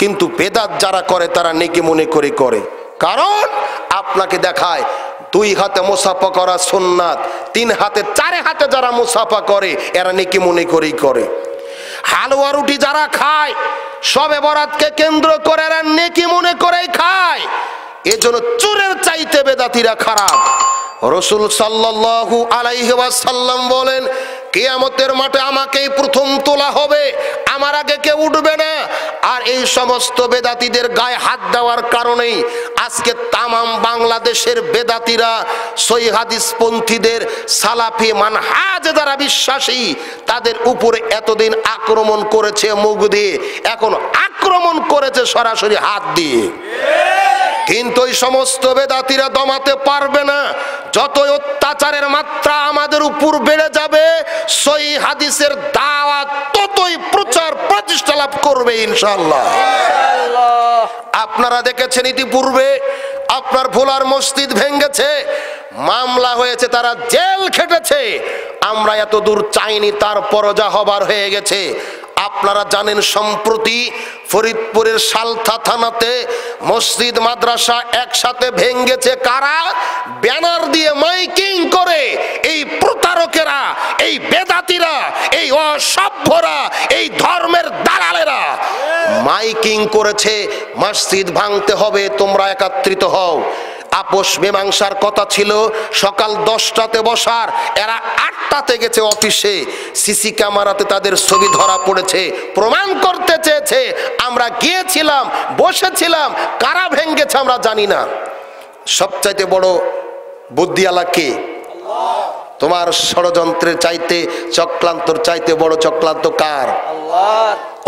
কিন্তু বেদাত যারা করে, তারা নেকি মনে করে করে। কারণ আপনাকে দেখায়, দুই হাতে মুসাফা করা সুন্নাত, তিন হাতে, চারে হাতে যারা মুসাফা করে, এরা নেকি মনে করেই করে। হালুয়া রুটি যারা খায়, সবে বরাতকে কেন্দ্র করে এরা নেকি মনে করেই খায়। এজন্য চোরের চাইতে বেদাতিরা খারাপ। রসুল সাল্লাল্লাহু আলাইহি ওয়াসাল্লাম বলেন কেয়ামতের মাঠে আমাকেই প্রথম তোলা হবে। আমার আগে কেউ উঠবে না। আর এই সমস্ত বেদাতিদের গায়ে হাত দেওয়ার কারণেই আজকে তামাম বাংলাদেশের বেদাতিরা, সই হাদিসপন্থীদের, সালাফি মানহাজ যারা বিশ্বাসী, তাদের উপরে এতদিন আক্রমণ করেছে মুখ দিয়ে, এখন আক্রমণ করেছে সরাসরি হাত দিয়ে। কিন্তু ওই সমস্ত বেদাতিরা দমাতে পারবে না। যতই অত্যাচারের মাত্রা আমাদের উপর বেড়ে যাবে, সই হাদিসের দাওয়াত ততই প্রচার প্রতিষ্ঠা লাভ করবে ইনশাল্লাহ আপনারা দেখেছেন ইতিপূর্বে, আপনার ভোলার মসজিদ ভেঙ্গেছে মামলা হয়েছে, তারা জেল খেটেছে। আমরা এত দূর চাইনি তারপর যা হবার হয়ে গেছে। আপনারা জানেন সম্প্রতি ফরিদপুরের সালথা থানাতে মসজিদ, মাদ্রাসা একসাথে ভেঙ্গেছে কারা? ব্যানার দিয়ে মাইকিং করে এই প্রতারকেরা, এই বেদাতিরা, এই অসভ্যরা, এই ধর্মের দালালেরা। মাইকিং করেছে, মসজিদ ভাঙতে হবে, তোমরা একাত্রিত হও। আপোষ মীমাংসার কথা ছিল। সকাল দশটাতে বসার এরা আটটাতে গেছে অফিসে। সিসি ক্যামেরাতে তাদের ছবি ধরা পড়েছে প্রমাণ করতে চেয়েছে। আমরা গিয়েছিলাম বসেছিলাম কারা ভেঙ্গেছে আমরা জানি না। সবচাইতে বড় বুদ্ধিয়ালা কে? তোমার ষড়যন্ত্রের চাইতে চক্রান্তর চাইতে বড় চক্রান্ত কার?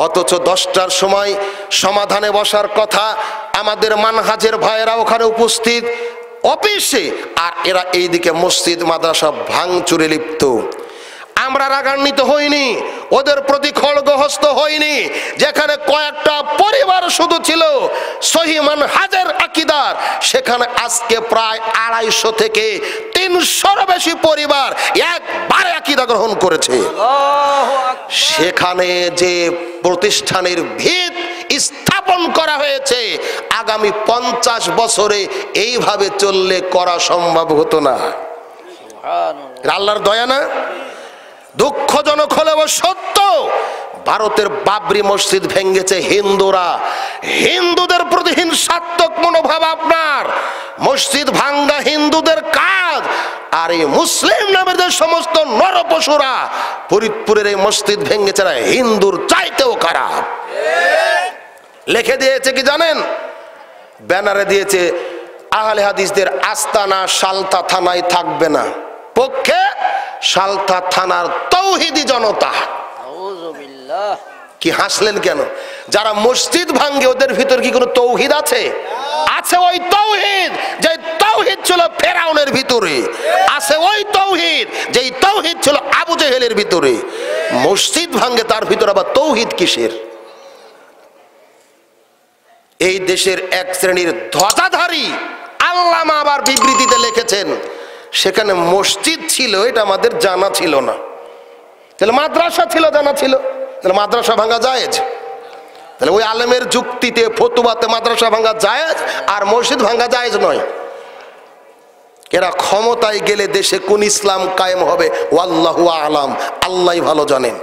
অথচ দশটার সময় সমাধানে বসার কথা আমাদের মানহাজের ভাইয়েরা ওখানে উপস্থিত অফিসে আর এরা এইদিকে মসজিদ মাদ্রাসা ভাঙচুরে লিপ্ত। আমরা রাগান্বিত হইনি ওদের প্রতি খড়গহস্ত হইনি যেখানে কয়েকটা পরিবার শুধু ছিল সহিমান হাজার আকিদার সেখানে আজকে প্রায় আড়াইশো থেকে তিনশোর বেশি পরিবার একবারে আকিদা গ্রহণ করেছে। সেখানে যে প্রতিষ্ঠানের ভিত স্থাপন করা হয়েছে। আগামী পঞ্চাশ বছরে এইভাবে চললে করা সম্ভব হতো না। আল্লাহর দয়া না? দুঃখজনক হলেও সত্য ভারতের বাবরি মসজিদ ভেঙ্গেছে হিন্দুরা। হিন্দুদের প্রতি হিংসাত্মক মনোভাব আপনার। মসজিদ ভাঙ্গা হিন্দুদের কাজ। আর এই মুসলিম নামের যে সমস্ত নরপশুরা ফরিদপুরের এই মসজিদ ভেঙ্গেছে না হিন্দুর চাইতেও খারাপ। লিখে দিয়েছে কি জানেন? ব্যানারে দিয়েছে আহলে হাদিসদের আস্তানা সালতা থানায় থাকবে না। পক্ষে সালতা থানার তৌহিদি জনতা। কি হাসলেন কেন? যারা মসজিদ ভাঙ্গে ওদের ভিতর কি কোনো তৌহিদ আছে? আছে ওই তৌহিদ যে তৌহিদ ছিল ফেরাউনের ভিতরে। আছে ওই তৌহিদ যেই তৌহিদ ছিল আবু জেহেলের ভিতরে। মসজিদ ভাঙ্গে তার ভিতরে আবার তৌহিদ কিসের? এই দেশের এক শ্রেণির ধ্বজাধারী আল্লামা আবার বিবৃতিতে লিখেছেন, সেখানে মসজিদ ছিল, এটা আমাদের জানা ছিল না। তাহলে মাদ্রাসা ছিল, জানা ছিল। তাহলে মাদ্রাসা ভাঙা জায়েজ। তাহলে ওই আলেমের যুক্তিতে, ফতুয়াতে মাদ্রাসা ভাঙা জায়েজ আর মসজিদ ভাঙা জায়েজ নয়। এরা ক্ষমতায় গেলে দেশে কোন ইসলাম কায়েম হবে? ওয়াল্লাহু আলাম আল্লাহ ভালো জানেন।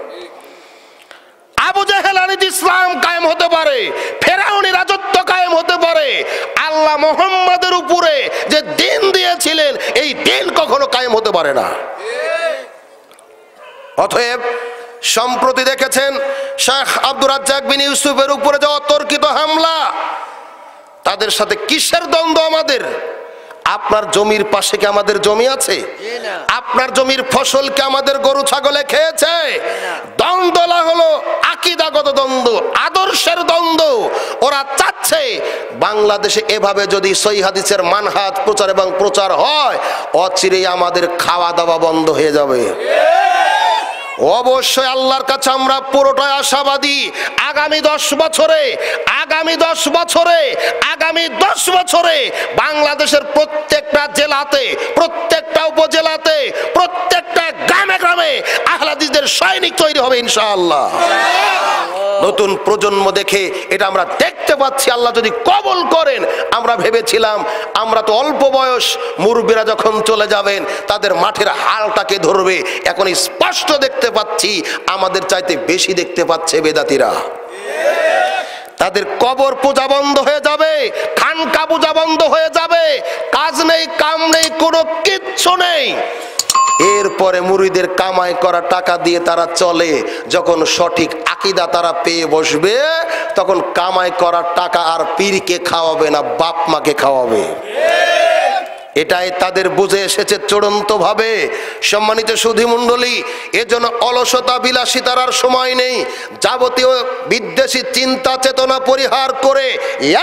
আবু জাহেল ইসলাম কায়েম হতে পারে ফেরাউনি রাজত্ব কায়েম হতে পারে আল্লাহ মোহাম্মদের উপরে যে দিন দিয়েছিলেন এই দিন কখনো কায়েম হতে পারে না। অতএব সম্প্রতি দেখেছেন শেখ আব্দুর রাজ্জাক বিন ইউসুফের উপরে যে অতর্কিত হামলা তাদের সাথে কিসের দ্বন্দ্ব আমাদের? আপনার জমির পাশে কি আমাদের জমি আছে? আপনার জমির ফসল কি আমাদের গরু ছাগলে খেয়েছে? দ্বন্দ্বলা হলো আকিদাগত দ্বন্দ্ব, আদর্শের দ্বন্দ্ব। ওরা চাচ্ছে বাংলাদেশে এভাবে যদি সই হাদিসের মানহাত প্রচার এবং প্রচার হয়, অচিরেই আমাদের খাওয়া দাওয়া বন্ধ হয়ে যাবে। অবশ্যই আল্লাহর কাছে আমরা পুরোটাই আশাবাদী। আগামী দশ বছরে, আগামী দশ বছরে, আগামী দশ বছরে বাংলাদেশের প্রত্যেকটা জেলাতে, প্রত্যেকটা উপজেলাতে, প্রত্যেকটা গ্রামে গ্রামে আহলাদিসদের সৈনিক তৈরি হবে ইনশাআল্লাহ। নতুন প্রজন্ম দেখে এটা আমরা দেখতে পাচ্ছি। আল্লাহ যদি কবল করেন, আমরা ভেবেছিলাম, আমরা তো অল্প বয়স, মুরব্বীরা যখন চলে যাবেন, তাদের মাঠের হালটাকে ধরবে। এখন স্পষ্ট দেখতে পাচ্ছি, আমাদের চাইতে বেশি দেখতে পাচ্ছে বেদাতিরা। তাদের কবর পূজা বন্ধ হয়ে যাবে, খানকা পূজা বন্ধ হয়ে যাবে, কাজ নেই, কাম নেই, কোনো কিচ্ছু নেই। এরপরে মুড়িদের কামাই করা টাকা দিয়ে তারা চলে, যখন সঠিক আকিদা তারা পেয়ে বসবে, তখন কামাই করার টাকা আর পীরকে খাওয়াবে না, বাপ মাকে খাওয়াবে। এটাই তাদের বুঝে এসেছে চূড়ান্ত ভাবে সম্মানিত সুধী মণ্ডলী এজন্য অলসতা বিলাসিতার আর সময় নেই। যাবতীয় বিদ্বেষী চিন্তা, চেতনা পরিহার করে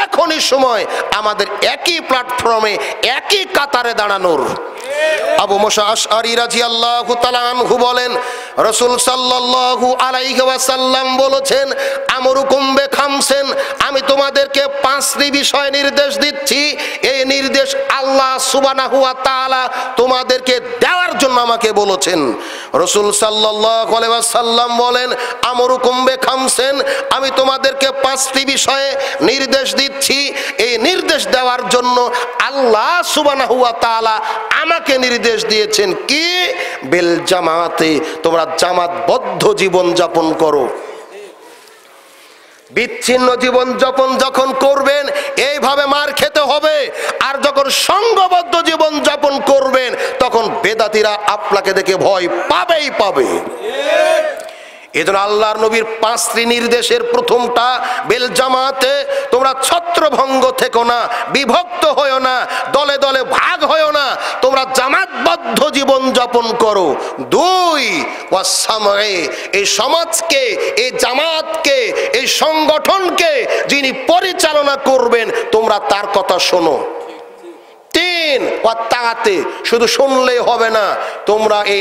এখনই সময় আমাদের একই প্ল্যাটফর্মে একই কাতারে দাঁড়ানোর। আবু মোশা আশআরি রাদিয়াল্লাহু তাআলা আনহু বলেন, রসুল সাল্লাল্লাহু আলাইহি ওয়াসাল্লাম বলেছেন, আমরুকুম খামছেন আমি তোমাদেরকে পাঁচটি বিষয় নির্দেশ দিচ্ছি। এই নির্দেশ আল্লাহ সুবহানাহু ওয়া তাআলা তোমাদেরকে আমাকে বলেছেন, রসুল সাল্লাম বলেন আমর কুম্বে খামসেন, আমি তোমাদেরকে পাঁচটি বিষয়ে নির্দেশ দিচ্ছি। এই নির্দেশ দেওয়ার জন্য আল্লাহ সুবানা হুয়া তালা আমাকে নির্দেশ দিয়েছেন কি? বেল জামাতে, তোমরা জামাতবদ্ধ জীবন যাপন করো। বিচ্ছিন্ন জীবন যাপন যখন করবেন, এইভাবে মার খেতে হবে। আর যখন সঙ্গবদ্ধ জীবন যাপন করবেন, তখন বেদাতিরা আপনাকে দেখে ভয় পাবেই পাবে। এজন্য আল্লাহর নবীর পাঁচটি নির্দেশের প্রথমটা বেল জামাতে তোমরা ছত্রভঙ্গ থেকো না, বিভক্ত হয়েও না, দলে দলে ভাগ হয়েও না, তোমরা জামাতবদ্ধ জীবন যাপন করো। দুই ওয়াসামে এই সমাজকে, এই জামাতকে, এই সংগঠনকে যিনি পরিচালনা করবেন, তোমরা তার কথা শোনো। তিন তাগাতে শুধু শুনলেই হবে না, তোমরা এই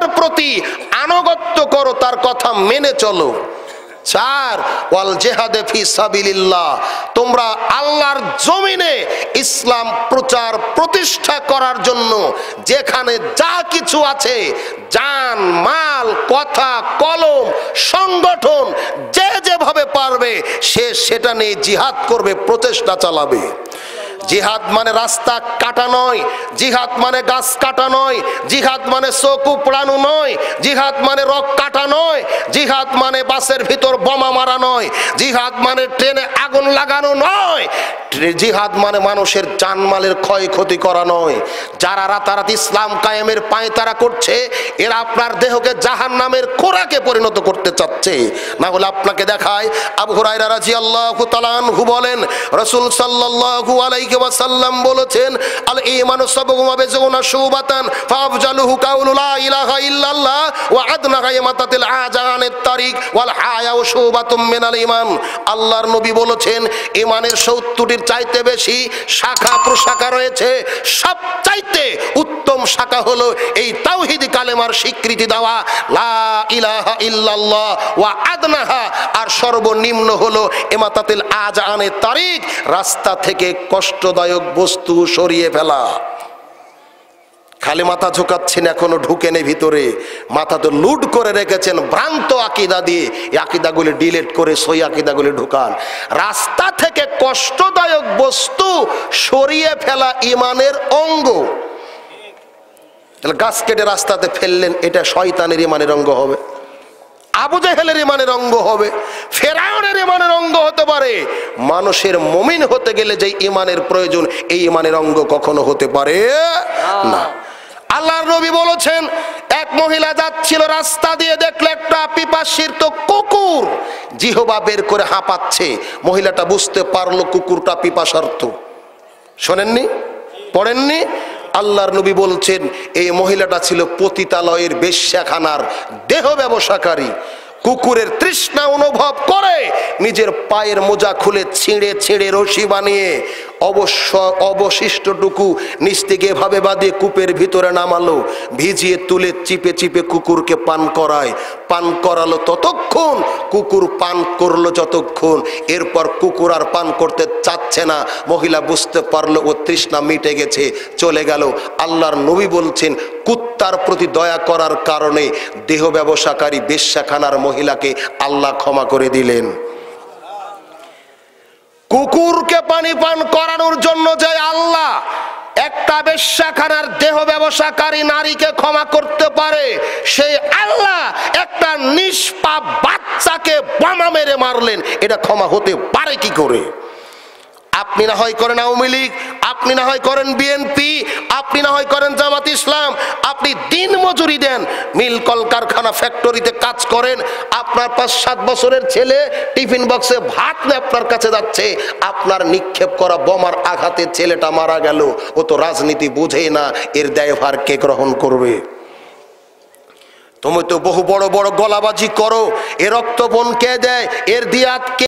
নেতৃত্বের প্রতি আনুগত্য করো, তার কথা মেনে চলো। ওয়াল জেহাদে সাবিলিল্লাহ, তোমরা আল্লাহর জমিনে ইসলাম প্রচার প্রতিষ্ঠা করার জন্য যেখানে যা কিছু আছে জান মাল, কথা, কলম, সংগঠন, যে যেভাবে পারবে, সে সেটা নিয়ে জিহাদ করবে, প্রচেষ্টা চালাবে। জিহাদ মানে রাস্তা কাটা নয়, জিহাদ মানে গাছ কাটা নয়, জিহাদ মানে চকু উপড়ানো নয়, জিহাদ মানে রক কাটা নয়, জিহাদ মানে বাসের ভিতর বোমা মারা নয়, জিহাদ মানে ট্রেনে আগুন লাগানো নয়। জিহাদ মানে মানুষের জানমালের ক্ষয়ক্ষতি করা নয়। যারা রাতারাতি ইসলাম কায়েমের পায়ে তারা করছে, এরা আপনার দেহকে জাহান নামের খোরাকে পরিণত করতে চাচ্ছে। না হলে আপনাকে দেখায় আবু হুরায়রা রাদিয়াল্লাহু তাআলা আনহু বলেন, রাসূল সাল্লাল্লাহু আলাইহি ওয়াসাল্লাম বলেছেন, আল ঈমানু সাবগুমা বিজুনা শুবাতান ফাফজালুহু কাউলু লা ইলাহা ইল্লাল্লাহ, ওয়া আদনা গায়মাতাতিল আজানের তারিক ওয়াল হায়া ও শুবাতুম মিনাল ঈমান। আল্লাহর নবী বলেছেন, ঈমানের 70টির চাইতে বেশি শাখা প্রশাখা রয়েছে। সব চাইতে উত্তম শাখা হলো এই তাওহিদি কালেমার স্বীকৃতি দেওয়া, লা ইলাহা ইল্লাল্লাহ ওয়া আদনাহা। আর সর্বনিম্ন হলো এমাতাতিল আজানের তারিখ, রাস্তা থেকে কষ্টদায়ক বস্তু সরিয়ে ফেলা। খালি মাথা ঝুঁকাচ্ছেন, এখনও ঢুকেনে ভিতরে। মাথা তো লুট করে রেখেছেন, ভ্রান্ত আকিদা দিয়ে। এই আকিদাগুলি ডিলেট করে সই আকিদাগুলি ঢুকান। রাস্তা থেকে কষ্টদায়ক বস্তু সরিয়ে ফেলা ইমানের অঙ্গ। গাছ কেটে রাস্তাতে ফেললেন, এটা শয়তানের ইমানের অঙ্গ হবে। আবু জেহেলের ইমানের অঙ্গ হবে, ফেরাউনের ইমানের অঙ্গ হতে পারে। মানুষের মমিন হতে গেলে যে ইমানের প্রয়োজন, এই ইমানের অঙ্গ কখনো হতে পারে না। আল্লাহর নবী বলেছেন, এক মহিলা যাচ্ছিল রাস্তা দিয়ে, দেখল একটা তো কুকুর। জিহবা বের করে হাঁপাচ্ছে। মহিলাটা বুঝতে পারল কুকুরটা পিপাসার্থ। শোনেননি? পড়েননি? আল্লাহর নবী বলছেন, এই মহিলাটা ছিল পতিতালয়ের বেশ্যাখানার দেহ ব্যবসাকারী। কুকুরের তৃষ্ণা অনুভব করে নিজের পায়ের মোজা খুলে ছিঁড়ে ছিঁড়ে রশি বানিয়ে অবশ্য অবশিষ্টটুকু নিচ থেকে এভাবে বাদিয়ে কূপের ভিতরে নামালো, ভিজিয়ে তুলে চিপে চিপে কুকুরকে পান করায়। পান করালো ততক্ষণ, কুকুর পান করল যতক্ষণ। এরপর কুকুর আর পান করতে চাচ্ছে না। মহিলা বুঝতে পারল ও তৃষ্ণা মিটে গেছে, চলে গেল। আল্লাহর নবী বলছেন, কুত্তার প্রতি দয়া করার কারণে দেহ ব্যবসাকারী বেশ্যাখানার মহিলাকে আল্লাহ ক্ষমা করে দিলেন। কুকুরকে পানি পান করানোর জন্য যে আল্লাহ একটা বেশ্যাখানার দেহ ব্যবসাকারী নারীকে ক্ষমা করতে পারে, সেই আল্লাহ একটা নিষ্পাপ বাচ্চাকে বোমা মেরে মারলেন। এটা ক্ষমা হতে পারে কি করে? আপনি না হয় করেন আওয়ামী লীগ, আপনি না হয় করেন বিএনপি, আপনি না হয় করেন জামাত ইসলাম, আপনি দিন মজুরি দেন, মিল কলকারখানা ফ্যাক্টরিতে কাজ করেন, আপনার পাঁচ সাত বছরের ছেলে টিফিন বক্সে ভাত নিয়ে আপনার কাছে যাচ্ছে, আপনার নিক্ষেপ করা বোমার আঘাতে ছেলেটা মারা গেল, ও তো রাজনীতি বুঝেই না, এর দায়ভার কে গ্রহণ করবে? তুমি তো বহু বড় বড় গলাবাজি করো, এ রক্তপণ কে দেয়, এর দিয়াত কে